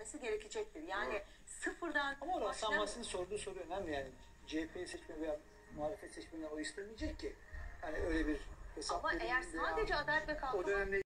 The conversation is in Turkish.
gelmesi gerekecektir. Yani sıfırdan Ama Orhan başlayan- Sanmaz'ın sorduğu soru önemli yani. CHP seçmeni veya muhalefet seçmeni o istemeyecek ki. Hani öyle bir hesap ama eğer sadece Adalet ve Kalkınma... o dönemde